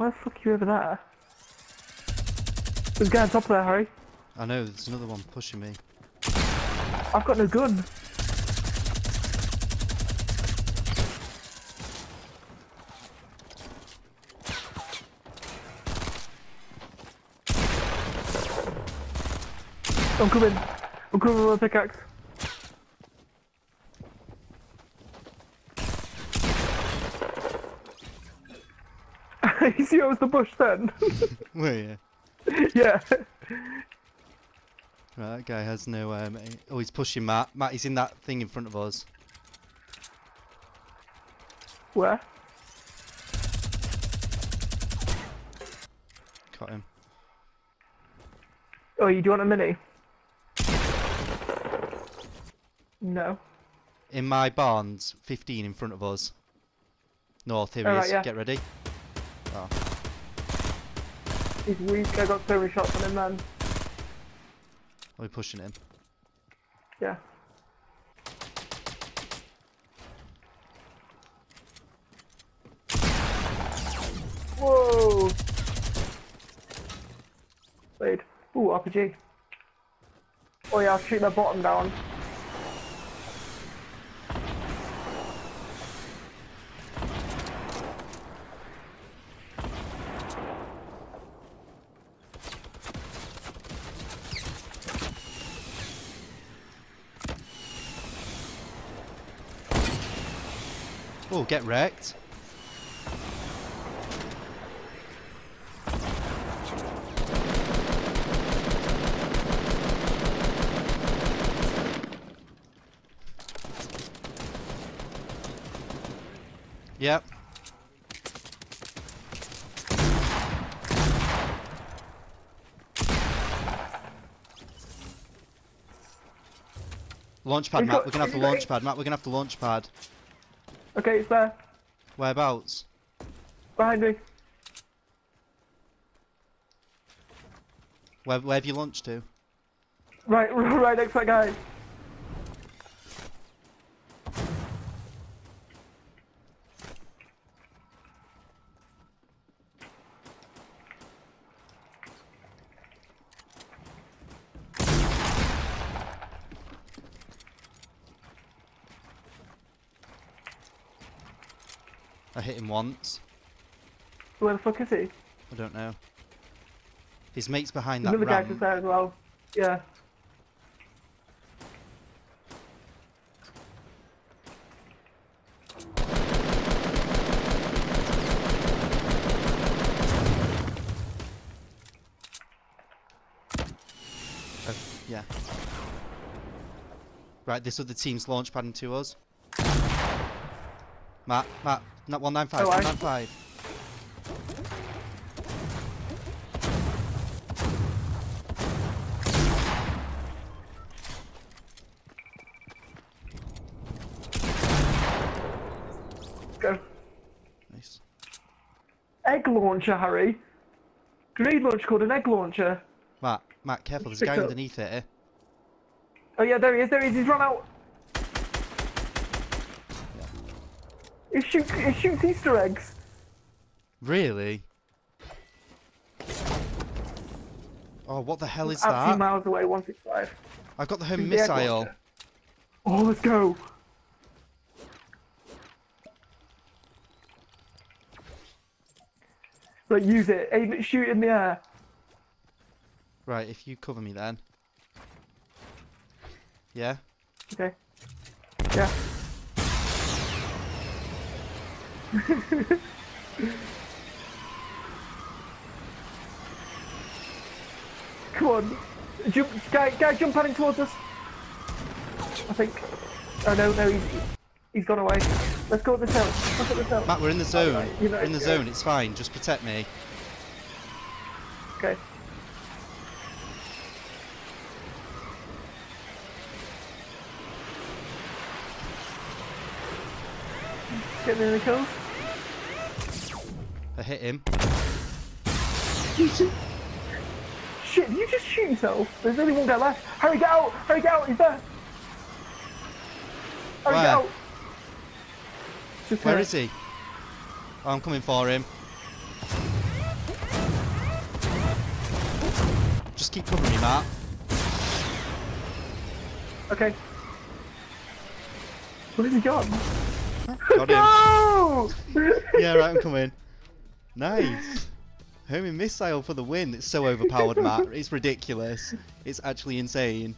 Why the fuck are you over there? There's a guy on top there, Harry. I know, there's another one pushing me. I've got no gun. I'm coming. I'm coming with a pickaxe. You see, it was the bush then. Where you? yeah. Right, that guy has no. Um, oh, he's pushing Matt. Matt, he's in that thing in front of us. Where? Got him. Oh, you do want a mini? No. In my barns, 15 in front of us. North, here he Alright, is. yeah. Get ready. Oh, He's weak. I got so many shots on him, man. we're pushing him. Yeah. Whoa! Wait. Ooh, RPG. Oh yeah, I'll shoot the bottom down. Oh, get wrecked. Yep. Launchpad, Matt. We're gonna have the we've got launch eight- pad, Matt. We're gonna have the launch pad. Okay, it's there. Whereabouts? Behind me. Where, where have you launched to? Right, right next to that guy. I hit him once. Where the fuck is he? I don't know. His mate's behind There's that another guy just there as well. Yeah. Uh, yeah. Right, this other team's launch padding to us. Matt, Matt, not 195, Oh, I- 195. Go. Nice. Egg launcher, Harry. Grenade launcher called an egg launcher. Matt, Matt, careful, there's a guy up. underneath it. eh? Oh yeah, there he is, there he is, he's run out. He shoots, he shoots Easter eggs. Really? Oh, what the hell is Out two that? miles away, 165. I've got the home The missile. launcher. Oh, let's go. Right, use it. Aim it, shoot in the air. Right, if you cover me then. Yeah? Okay. Yeah. Come on. Jump, guy, guy, jump padding towards us. I think. Oh no, no, he's, he's gone away. Let's go up this hill. Let's up this hill. Matt, we're in the zone. right, you know, we're in the yeah. zone, it's fine. Just protect me. Okay. Get me in the kills. I hit him. Shit, did you just shoot yourself? There's only one guy left. Harry, get out! Harry, get out! He's there! Harry, Where? get out! Just Where is he? Oh, I'm coming for him. Just keep covering me, Matt. Okay. Where's he gone? Got him. no! yeah, right, I'm coming. Nice. Homing missile for the win. It's so overpowered, Matt. It's ridiculous. It's actually insane.